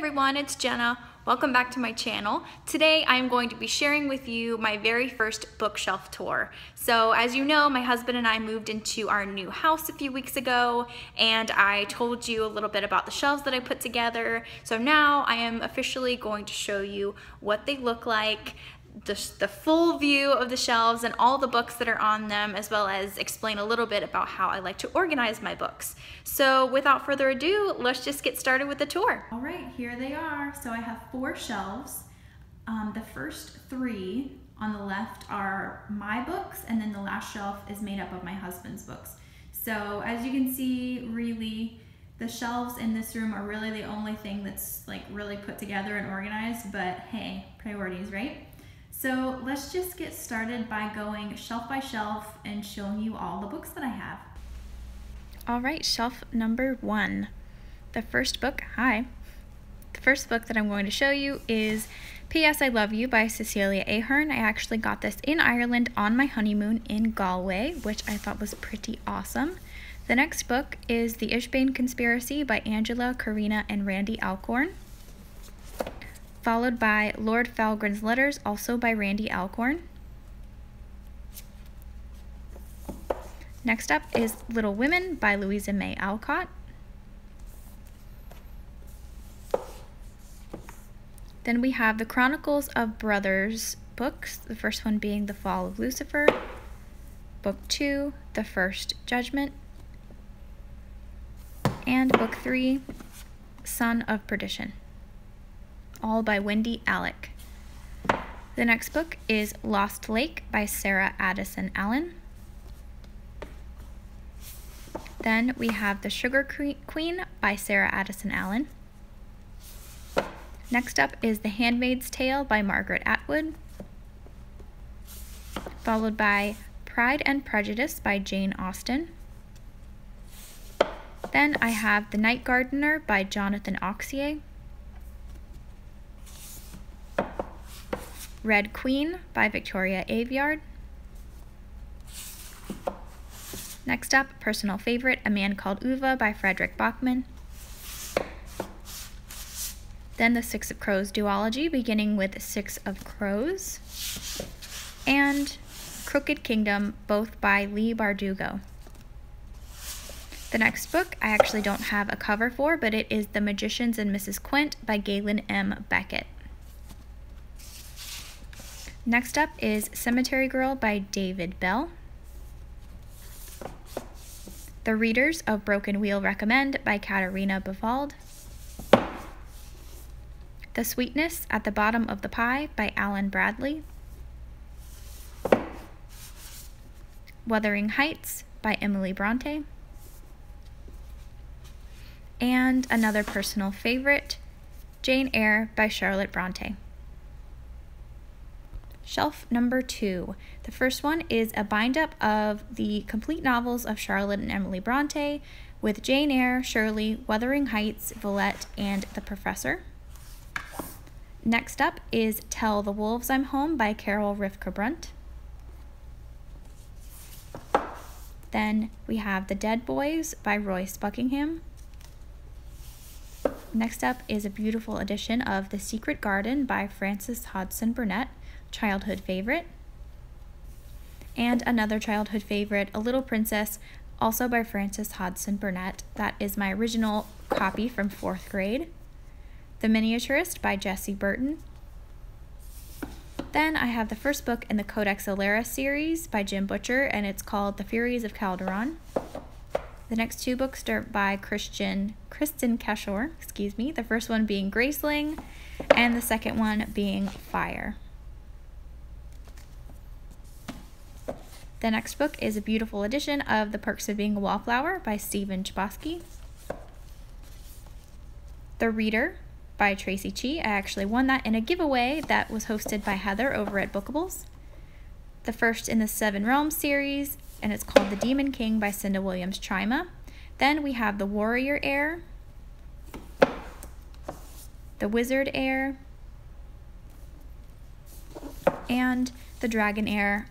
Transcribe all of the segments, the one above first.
everyone, it's Jenna. Welcome back to my channel. Today I'm going to be sharing with you my very first bookshelf tour. So as you know, my husband and I moved into our new house a few weeks ago and I told you a little bit about the shelves that I put together. So now I am officially going to show you what they look like, the, the full view of the shelves and all the books that are on them, as well as explain a little bit about how I like to organize my books. So without further ado, let's just get started with the tour. All right, here they are. So I have four shelves. Um, the first three on the left are my books, and then the last shelf is made up of my husband's books. So as you can see, really, the shelves in this room are really the only thing that's like really put together and organized, but hey, priorities, right? So let's just get started by going shelf by shelf and showing you all the books that I have. All right, shelf number one. The first book, hi. The first book that I'm going to show you is P.S. I Love You by Cecelia Ahern. I actually got this in Ireland on my honeymoon in Galway, which I thought was pretty awesome. The next book is The Ishbane Conspiracy by Angela, Karina, and Randy Alcorn followed by Lord Foulgrin's Letters, also by Randy Alcorn. Next up is Little Women by Louisa May Alcott. Then we have the Chronicles of Brothers books, the first one being The Fall of Lucifer, Book 2, The First Judgment, and Book 3, Son of Perdition all by Wendy Alec. The next book is Lost Lake by Sarah Addison Allen. Then we have The Sugar Queen by Sarah Addison Allen. Next up is The Handmaid's Tale by Margaret Atwood. Followed by Pride and Prejudice by Jane Austen. Then I have The Night Gardener by Jonathan Auxier. Red Queen by Victoria Aveyard. Next up, personal favorite, A Man Called Ove by Fredrik Backman. Then the Six of Crows duology, beginning with Six of Crows. And Crooked Kingdom, both by Leigh Bardugo. The next book I actually don't have a cover for, but it is The Magicians and Mrs. Quint by Galen M. Beckett. Next up is Cemetery Girl by David Bell. The Readers of Broken Wheel Recommend by Katarina Bivald. The Sweetness at the Bottom of the Pie by Alan Bradley. Wuthering Heights by Emily Bronte. And another personal favorite, Jane Eyre by Charlotte Bronte. Shelf number two. The first one is a bind up of the complete novels of Charlotte and Emily Bronte with Jane Eyre, Shirley, Wuthering Heights, Villette, and The Professor. Next up is Tell the Wolves I'm Home by Carol Rivka Brunt. Then we have The Dead Boys by Royce Buckingham. Next up is a beautiful edition of The Secret Garden by Frances Hodgson Burnett childhood favorite. And another childhood favorite, A Little Princess, also by Frances Hodgson Burnett. That is my original copy from fourth grade. The Miniaturist by Jessie Burton. Then I have the first book in the Codex Alera series by Jim Butcher, and it's called The Furies of Calderon. The next two books are by Christian Kristin Cashore, excuse me. The first one being Graceling, and the second one being Fire. The next book is a beautiful edition of The Perks of Being a Wallflower by Stephen Chbosky. The Reader by Traci Chee. I actually won that in a giveaway that was hosted by Heather over at Bookables. The first in the Seven Realms series, and it's called The Demon King by Cinda Williams Chima. Then we have The Warrior Heir, The Wizard Heir, and The Dragon Heir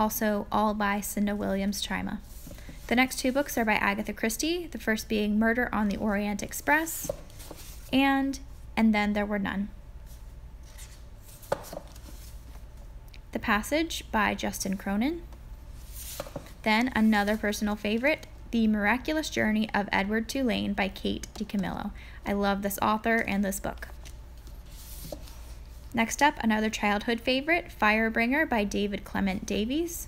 also all by Cinda Williams Chima. The next two books are by Agatha Christie, the first being Murder on the Orient Express and and then there were none. The Passage by Justin Cronin. Then another personal favorite, The Miraculous Journey of Edward Tulane by Kate DiCamillo. I love this author and this book. Next up, another childhood favorite, Firebringer by David Clement Davies.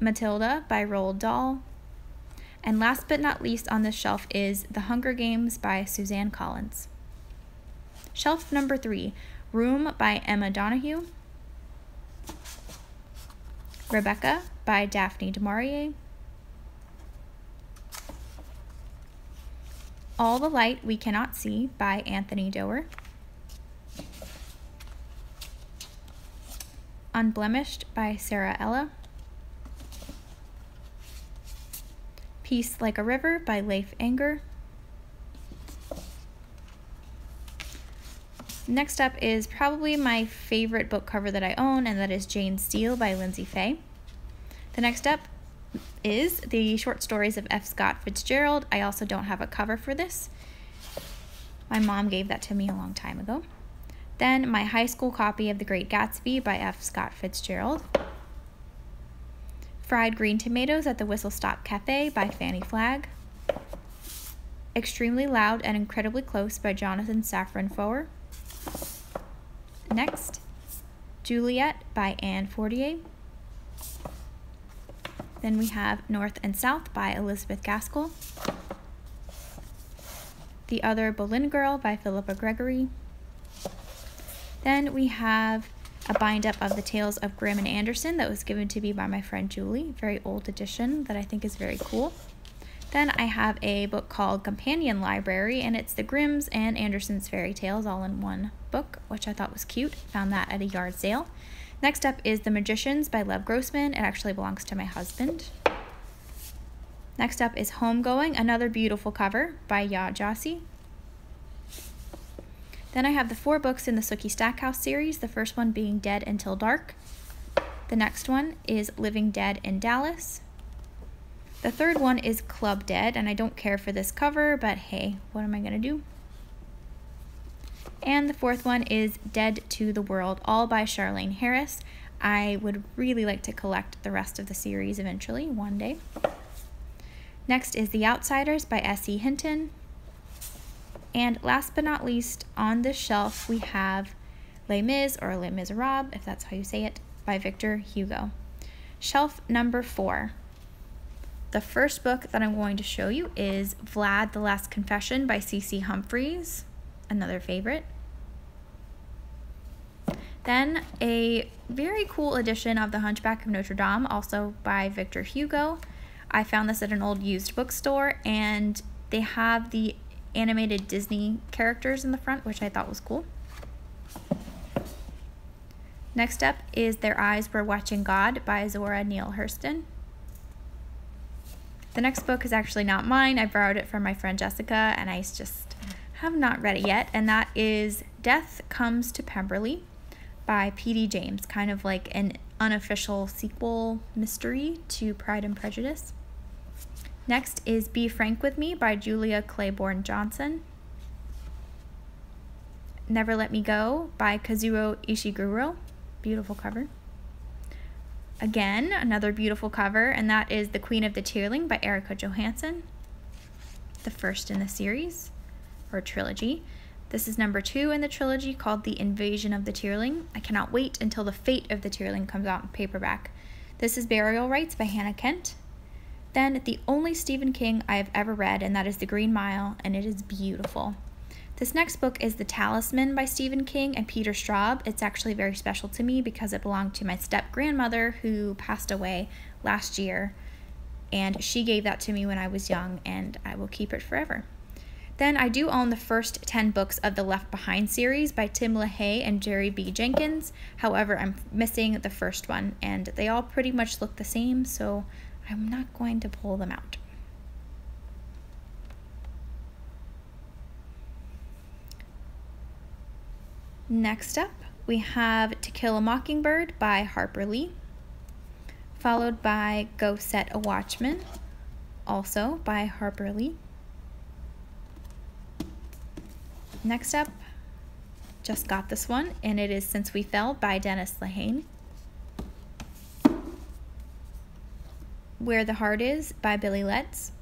Matilda by Roald Dahl. And last but not least on this shelf is The Hunger Games by Suzanne Collins. Shelf number three, Room by Emma Donoghue. Rebecca by Daphne du Maurier. All the Light We Cannot See by Anthony Doerr. Unblemished by Sara Ella. Peace Like a River by Leif Enger. Next up is probably my favorite book cover that I own, and that is Jane Steele by Lyndsay Faye. The next up is the short stories of F. Scott Fitzgerald. I also don't have a cover for this. My mom gave that to me a long time ago. Then my high school copy of The Great Gatsby by F. Scott Fitzgerald. Fried Green Tomatoes at the Whistle Stop Cafe by Fannie Flagg. Extremely Loud and Incredibly Close by Jonathan Safran Foer. Next, Juliet by Anne Fortier. Then we have North and South by Elizabeth Gaskell. The Other Boleyn Girl by Philippa Gregory. Then we have a bind up of the tales of Grimm and Andersen that was given to me by my friend Julie, very old edition that I think is very cool. Then I have a book called Companion Library, and it's the Grimms and Andersen's fairy tales all in one book, which I thought was cute. Found that at a yard sale. Next up is The Magicians by Lev Grossman. It actually belongs to my husband. Next up is Homegoing, another beautiful cover by Yaa Gyasi. Then I have the four books in the Sookie Stackhouse series, the first one being Dead Until Dark. The next one is Living Dead in Dallas. The third one is Club Dead, and I don't care for this cover, but hey, what am I going to do? And the fourth one is Dead to the World, all by Charlaine Harris. I would really like to collect the rest of the series eventually, one day. Next is The Outsiders by S.E. Hinton. And last but not least, on this shelf we have Les Mis, or Les Miserables, if that's how you say it, by Victor Hugo. Shelf number four. The first book that I'm going to show you is Vlad the Last Confession by C.C. Humphreys, another favorite. Then a very cool edition of The Hunchback of Notre Dame, also by Victor Hugo. I found this at an old used bookstore, and they have the animated Disney characters in the front, which I thought was cool. Next up is Their Eyes Were Watching God by Zora Neale Hurston. The next book is actually not mine. I borrowed it from my friend Jessica, and I just have not read it yet, and that is Death Comes to Pemberley by P.D. James, kind of like an unofficial sequel mystery to Pride and Prejudice. Next is Be Frank With Me by Julia Claiborne Johnson. Never Let Me Go by Kazuo Ishiguro. Beautiful cover. Again, another beautiful cover, and that is The Queen of the Tearling by Erika Johansen. The first in the series, or trilogy. This is number two in the trilogy called The Invasion of the Tearling. I cannot wait until The Fate of the Tearling comes out in paperback. This is Burial Rites by Hannah Kent. Then the only Stephen King I have ever read, and that is The Green Mile, and it is beautiful. This next book is The Talisman by Stephen King and Peter Straub. It's actually very special to me because it belonged to my step grandmother who passed away last year, and she gave that to me when I was young, and I will keep it forever. Then I do own the first 10 books of the Left Behind series by Tim LaHaye and Jerry B. Jenkins. However, I'm missing the first one, and they all pretty much look the same, so I'm not going to pull them out. Next up, we have To Kill a Mockingbird by Harper Lee, followed by Go Set a Watchman, also by Harper Lee. Next up, just got this one, and it is Since We Fell by Dennis Lehane. Where the Heart Is by Billie Letts.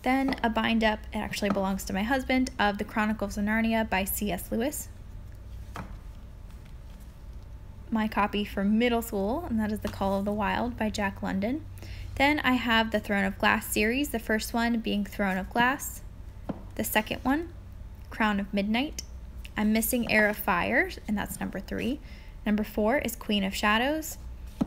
Then a bind up, it actually belongs to my husband, of The Chronicles of Narnia by C.S. Lewis. My copy from middle school, and that is The Call of the Wild by Jack London. Then I have the Throne of Glass series, the first one being Throne of Glass, the second one, Crown of Midnight. I'm missing Heir of Fire, and that's number three. Number four is Queen of Shadows.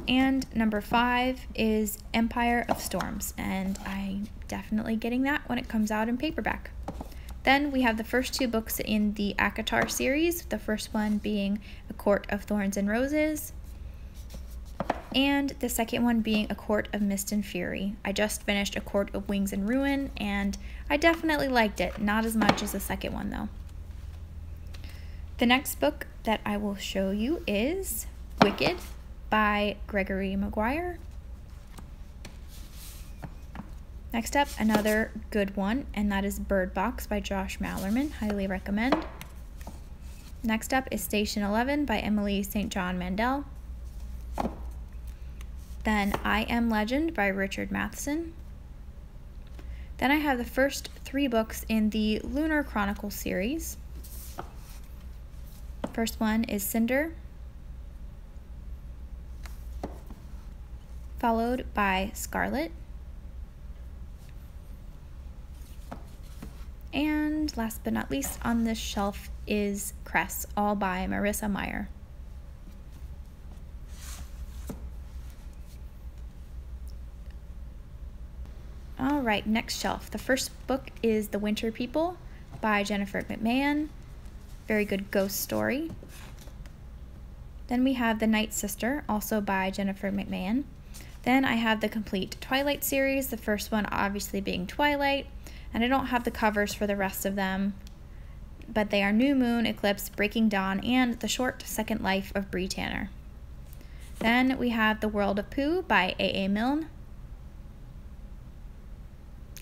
And number five is Empire of Storms, and I'm definitely getting that when it comes out in paperback. Then we have the first two books in the ACOTAR series, the first one being A Court of Thorns and Roses, and the second one being A Court of Mist and Fury. I just finished A Court of Wings and Ruin, and I definitely liked it, not as much as the second one though. The next book that I will show you is Wicked by Gregory Maguire. Next up, another good one, and that is Bird Box by Josh Malerman. Highly recommend. Next up is Station 11 by Emily St. John Mandel. Then I Am Legend by Richard Matheson. Then I have the first three books in the Lunar Chronicle series. First one is Cinder followed by Scarlet. And last but not least on this shelf is Cress, all by Marissa Meyer. All right, next shelf. The first book is The Winter People by Jennifer McMahon. Very good ghost story. Then we have The Night Sister, also by Jennifer McMahon. Then I have the complete Twilight series, the first one obviously being Twilight, and I don't have the covers for the rest of them, but they are New Moon, Eclipse, Breaking Dawn, and The Short Second Life of Bree Tanner. Then we have The World of Pooh by A.A. Milne.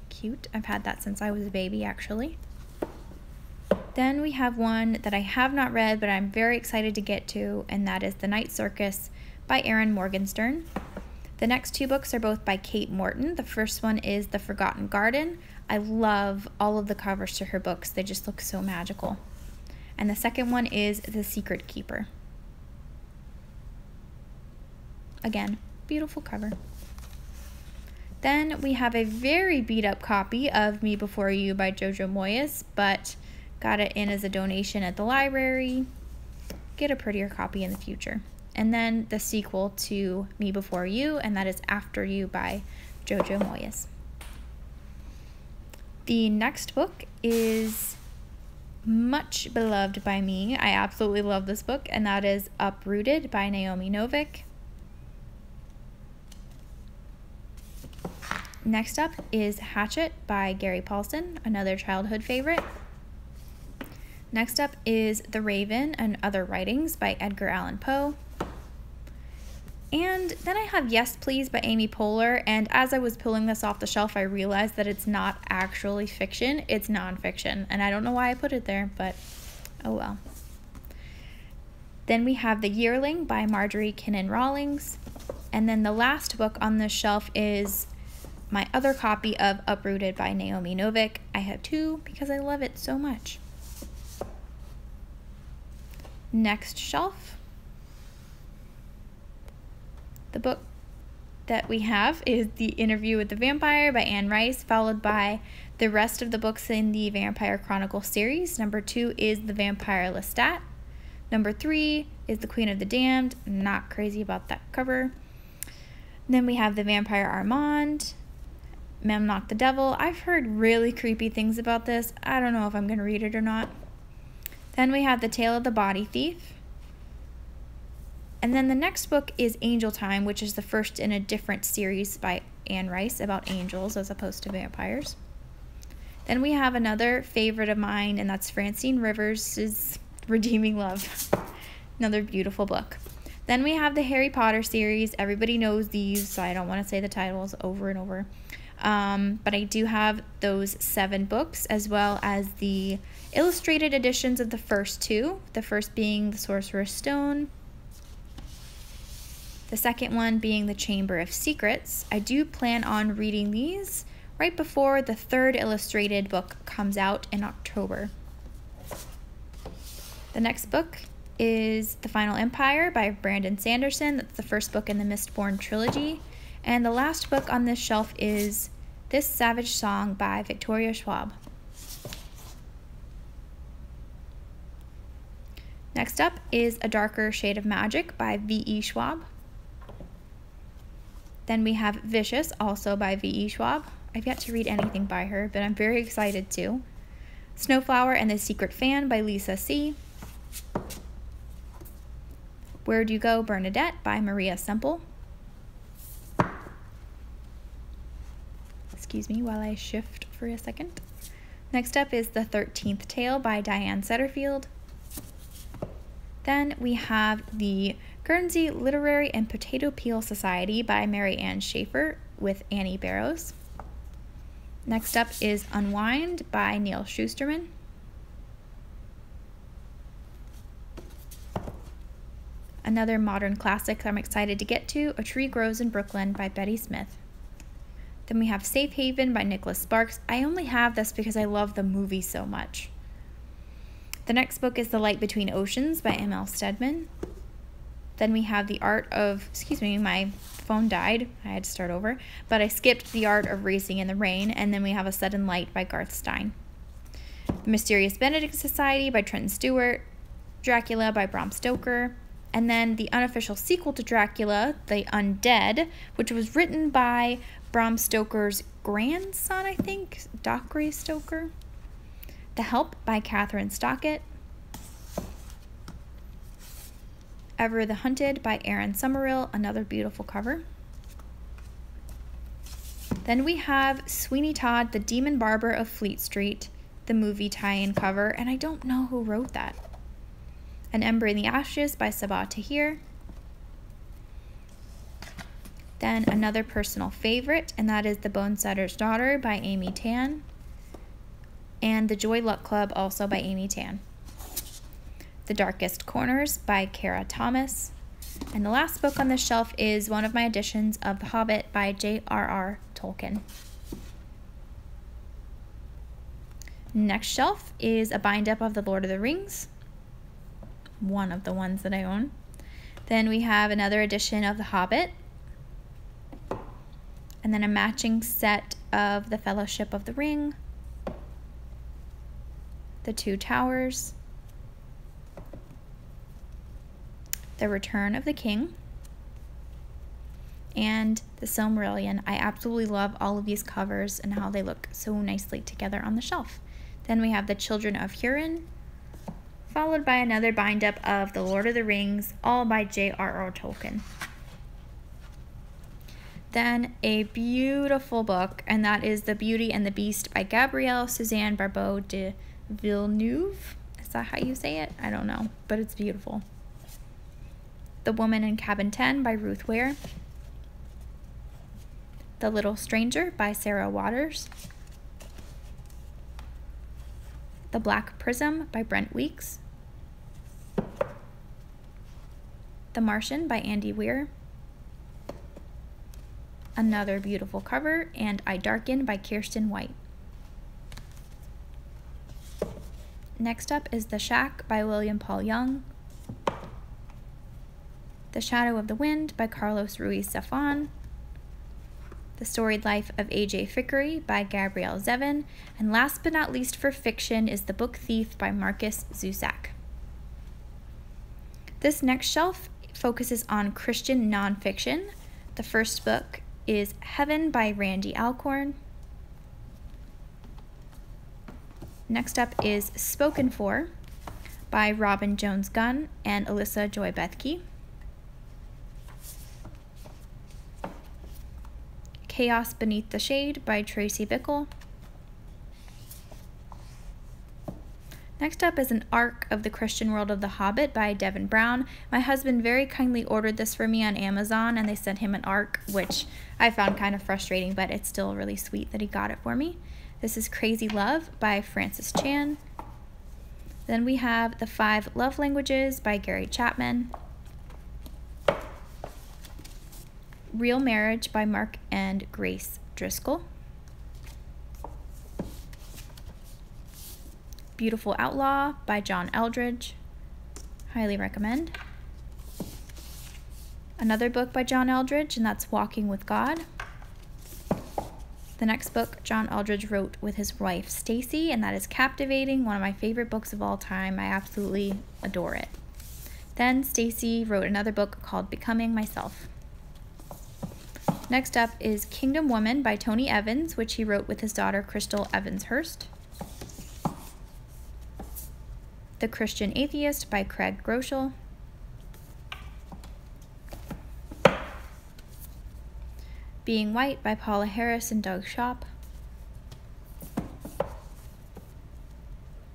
Cute. I've had that since I was a baby, actually. Then we have one that I have not read, but I'm very excited to get to, and that is The Night Circus by Erin Morgenstern. The next two books are both by Kate Morton. The first one is The Forgotten Garden. I love all of the covers to her books, they just look so magical. And the second one is The Secret Keeper. Again, beautiful cover. Then we have a very beat up copy of Me Before You by Jojo Moyes, but got it in as a donation at the library. Get a prettier copy in the future and then the sequel to Me Before You, and that is After You by Jojo Moyes. The next book is much beloved by me. I absolutely love this book, and that is Uprooted by Naomi Novik. Next up is Hatchet by Gary Paulsen, another childhood favorite. Next up is The Raven and Other Writings by Edgar Allan Poe. And then I have Yes Please by Amy Poehler. And as I was pulling this off the shelf, I realized that it's not actually fiction, it's nonfiction. And I don't know why I put it there, but oh well. Then we have The Yearling by Marjorie Kinnan Rawlings. And then the last book on this shelf is my other copy of Uprooted by Naomi Novik. I have two because I love it so much. Next shelf the book that we have is The Interview with the Vampire by Anne Rice, followed by the rest of the books in the Vampire Chronicle series. Number two is The Vampire Lestat. Number three is The Queen of the Damned. Not crazy about that cover. Then we have The Vampire Armand, Memnoch the Devil. I've heard really creepy things about this. I don't know if I'm going to read it or not. Then we have The Tale of the Body Thief. And then the next book is Angel Time, which is the first in a different series by Anne Rice about angels as opposed to vampires. Then we have another favorite of mine, and that's Francine Rivers' Redeeming Love. another beautiful book. Then we have the Harry Potter series. Everybody knows these, so I don't want to say the titles over and over. Um, but I do have those seven books as well as the illustrated editions of the first two. The first being The Sorcerer's Stone, the second one being The Chamber of Secrets. I do plan on reading these right before the third illustrated book comes out in October. The next book is The Final Empire by Brandon Sanderson. That's the first book in the Mistborn trilogy. And the last book on this shelf is This Savage Song by Victoria Schwab. Next up is A Darker Shade of Magic by V.E. Schwab. Then we have Vicious, also by V.E. Schwab. I've yet to read anything by her, but I'm very excited to. Snowflower and the Secret Fan by Lisa See. Where'd You Go, Bernadette by Maria Semple. Excuse me while I shift for a second. Next up is The 13th Tale by Diane Setterfield. Then we have the Guernsey Literary and Potato Peel Society by Mary Ann Shaffer with Annie Barrows. Next up is Unwind by Neal Shusterman. Another modern classic I'm excited to get to, A Tree Grows in Brooklyn by Betty Smith. Then we have Safe Haven by Nicholas Sparks. I only have this because I love the movie so much. The next book is The Light Between Oceans by M.L. Stedman. Then we have The Art of, excuse me, my phone died. I had to start over. But I skipped The Art of Racing in the Rain. And then we have A Sudden Light by Garth Stein. The Mysterious Benedict Society by Trenton Stewart. Dracula by Bram Stoker. And then the unofficial sequel to Dracula, The Undead, which was written by Bram Stoker's grandson, I think, Dacre Stoker. The Help by Kathryn Stockett. Ever the Hunted by Erin Summerill, another beautiful cover. Then we have Sweeney Todd, The Demon Barber of Fleet Street, the movie tie-in cover, and I don't know who wrote that. An Ember in the Ashes by Sabaa Tahir. Then another personal favorite, and that is The Bonesetter's Daughter by Amy Tan and The Joy Luck Club, also by Amy Tan. The Darkest Corners by Kara Thomas. And the last book on the shelf is one of my editions of The Hobbit by J.R.R. Tolkien. Next shelf is a bind up of The Lord of the Rings, one of the ones that I own. Then we have another edition of The Hobbit, and then a matching set of The Fellowship of the Ring, the Two Towers, The Return of the King, and the Silmarillion. I absolutely love all of these covers and how they look so nicely together on the shelf. Then we have The Children of Hurin, followed by another bind up of The Lord of the Rings, all by J.R.R. Tolkien. Then a beautiful book, and that is The Beauty and the Beast by Gabrielle Suzanne Barbot de Villeneuve. Is that how you say it? I don't know, but it's beautiful. The Woman in Cabin 10 by Ruth Ware. The Little Stranger by Sarah Waters. The Black Prism by Brent Weeks. The Martian by Andy Weir. Another beautiful cover, and I Darken by Kirsten White. Next up is The Shack by William Paul Young. The Shadow of the Wind by Carlos Ruiz Zafon. The Storied Life of A.J. Fikry by Gabrielle Zevin. And last but not least for fiction is The Book Thief by Markus Zusak. This next shelf focuses on Christian nonfiction. The first book is Heaven by Randy Alcorn. Next up is Spoken For by Robin Jones Gunn and Alyssa Joy Bethke. Chaos Beneath the Shade by Tracy Bickle. Next up is an Arc of the Christian World of the Hobbit by Devin Brown. My husband very kindly ordered this for me on Amazon and they sent him an arc, which I found kind of frustrating, but it's still really sweet that he got it for me. This is Crazy Love by Francis Chan. Then we have The Five Love Languages by Gary Chapman. Real Marriage by Mark and Grace Driscoll. Beautiful Outlaw by John Eldredge. Highly recommend. Another book by John Eldredge, and that's Walking with God. The next book John Eldredge wrote with his wife Stasi, and that is captivating, one of my favorite books of all time. I absolutely adore it. Then Stasi wrote another book called Becoming Myself. Next up is Kingdom Woman by Tony Evans, which he wrote with his daughter Chrystal Evans Hurst. The Christian Atheist by Craig Groeschel. Being White by Paula Harris and Doug Schaupp.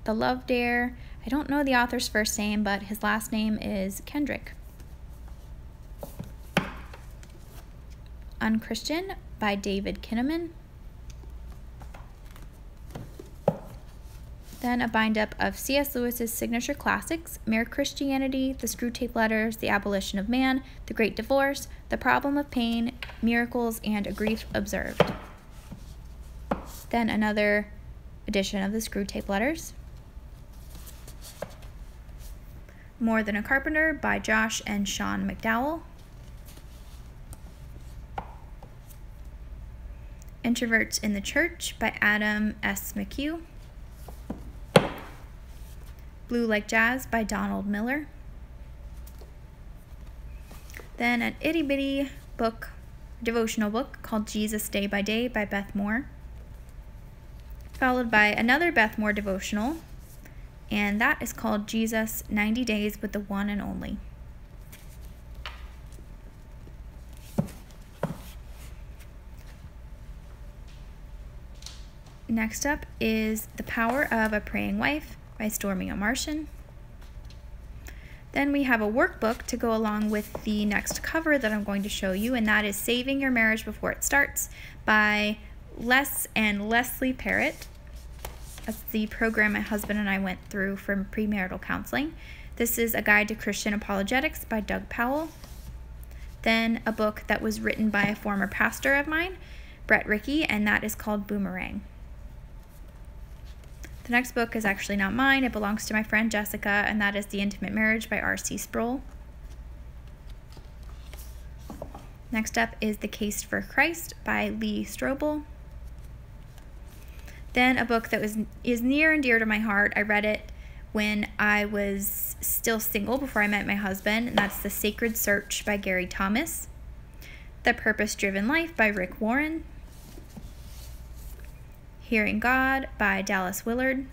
The Love Dare. I don't know the author's first name, but his last name is Kendrick. Unchristian by David Kinnaman. Then a bind up of C.S. Lewis's signature classics Mere Christianity, The Screwtape Letters, The Abolition of Man, The Great Divorce, The Problem of Pain, Miracles, and A Grief Observed. Then another edition of The Screwtape Letters. More Than a Carpenter by Josh and Sean McDowell. Introverts in the Church by Adam S. McHugh. Blue Like Jazz by Donald Miller. Then an itty bitty book, devotional book called Jesus Day by Day by Beth Moore. Followed by another Beth Moore devotional, and that is called Jesus 90 Days with the One and Only. Next up is The Power of a Praying Wife by Stormie Omartian. Then we have a workbook to go along with the next cover that I'm going to show you, and that is Saving Your Marriage Before It Starts by Les and Leslie Parrott. That's the program my husband and I went through from premarital counseling. This is A Guide to Christian Apologetics by Doug Powell. Then a book that was written by a former pastor of mine, Brett Rickey, and that is called Boomerang. The next book is actually not mine, it belongs to my friend Jessica, and that is The Intimate Marriage by R.C. Sproul. Next up is The Case for Christ by Lee Strobel. Then a book that was is near and dear to my heart. I read it when I was still single before I met my husband, and that's The Sacred Search by Gary Thomas. The Purpose Driven Life by Rick Warren. Hearing God by Dallas Willard.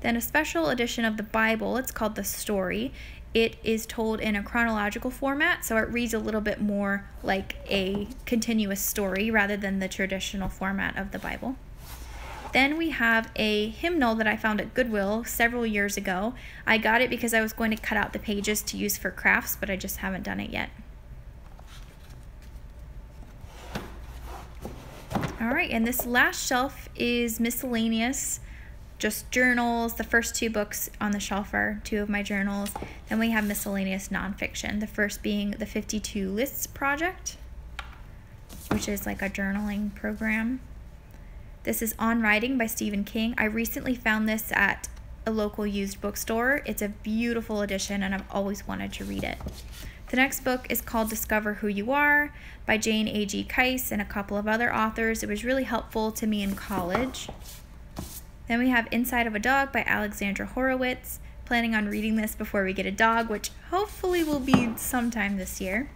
Then a special edition of the Bible, it's called The Story. It is told in a chronological format, so it reads a little bit more like a continuous story rather than the traditional format of the Bible. Then we have a hymnal that I found at Goodwill several years ago. I got it because I was going to cut out the pages to use for crafts, but I just haven't done it yet. All right, and this last shelf is miscellaneous, just journals. The first two books on the shelf are two of my journals. Then we have miscellaneous nonfiction, the first being the 52 Lists Project, which is like a journaling program. This is On Writing by Stephen King. I recently found this at a local used bookstore. It's a beautiful edition, and I've always wanted to read it. The next book is called Discover Who You Are by Jane A.G. Kise and a couple of other authors. It was really helpful to me in college. Then we have Inside of a Dog by Alexandra Horowitz. Planning on reading this before we get a dog, which hopefully will be sometime this year.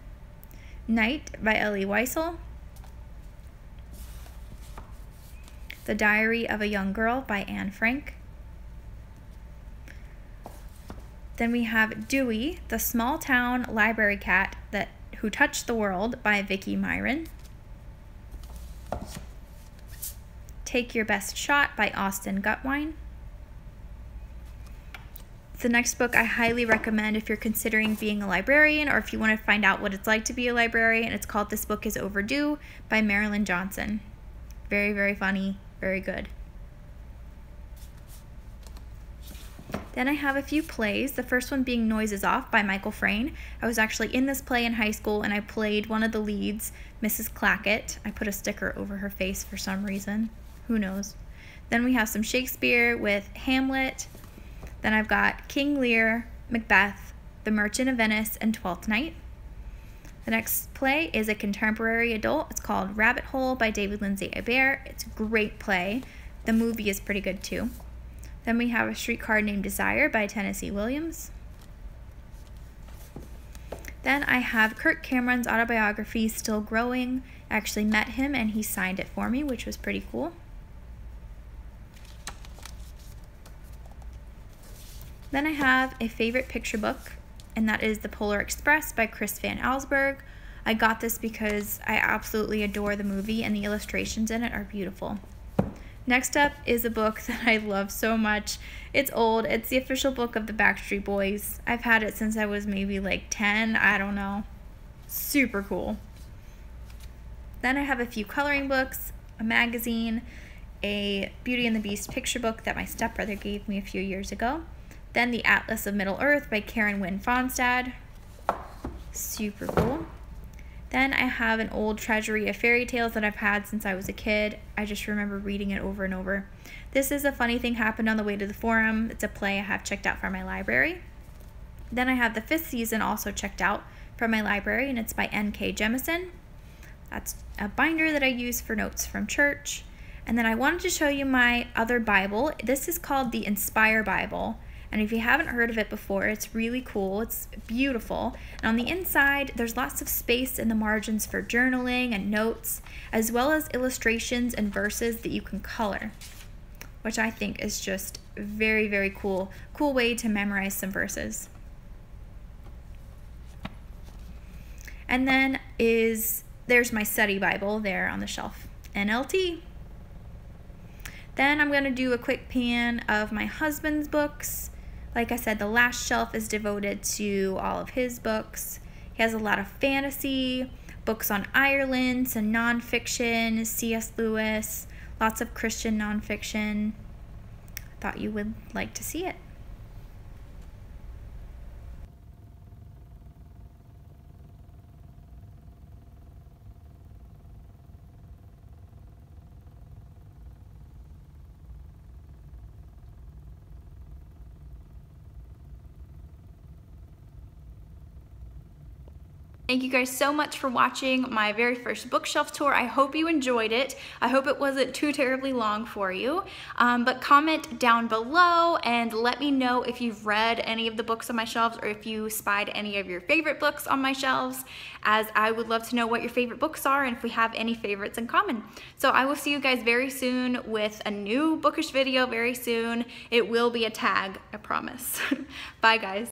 Night by Elie Wiesel. The Diary of a Young Girl by Anne Frank. Then we have Dewey, the small town library cat that who touched the world by Vicki Myron. Take Your Best Shot by Austin Gutwine. The next book I highly recommend if you're considering being a librarian or if you want to find out what it's like to be a librarian. It's called This Book is Overdue by Marilyn Johnson. Very, very funny, very good. Then I have a few plays, the first one being Noises Off by Michael Frayn. I was actually in this play in high school and I played one of the leads, Mrs. Clackett. I put a sticker over her face for some reason. Who knows? Then we have some Shakespeare with Hamlet, then I've got King Lear, Macbeth, The Merchant of Venice, and Twelfth Night. The next play is a contemporary adult. It's called Rabbit Hole by David Lindsay Abaire. It's a great play. The movie is pretty good too. Then we have A Streetcar Named Desire by Tennessee Williams. Then I have Kirk Cameron's autobiography, Still Growing. I actually met him and he signed it for me, which was pretty cool. Then I have a favorite picture book, and that is The Polar Express by Chris Van Allsburg. I got this because I absolutely adore the movie, and the illustrations in it are beautiful. Next up is a book that I love so much. It's old. It's the official book of the Backstreet Boys. I've had it since I was maybe like 10. I don't know. Super cool. Then I have a few coloring books, a magazine, a Beauty and the Beast picture book that my stepbrother gave me a few years ago, then The Atlas of Middle Earth by Karen Wynne Fonstad. Super cool. Then I have an old treasury of fairy tales that I've had since I was a kid. I just remember reading it over and over. This is a funny thing happened on the way to the forum. It's a play I have checked out from my library. Then I have the fifth season also checked out from my library, and it's by N.K. Jemisin. That's a binder that I use for notes from church. And then I wanted to show you my other Bible. This is called the Inspire Bible. And if you haven't heard of it before, it's really cool. It's beautiful. And on the inside, there's lots of space in the margins for journaling and notes, as well as illustrations and verses that you can color, which I think is just very, very cool. Cool way to memorize some verses. And then is there's my study Bible there on the shelf. NLT. Then I'm going to do a quick pan of my husband's books. Like I said, the last shelf is devoted to all of his books. He has a lot of fantasy, books on Ireland, some nonfiction, C.S. Lewis, lots of Christian nonfiction. Thought you would like to see it. Thank you guys so much for watching my very first bookshelf tour. I hope you enjoyed it. I hope it wasn't too terribly long for you. Um, but comment down below and let me know if you've read any of the books on my shelves or if you spied any of your favorite books on my shelves as I would love to know what your favorite books are and if we have any favorites in common. So I will see you guys very soon with a new bookish video very soon. It will be a tag, I promise. Bye guys.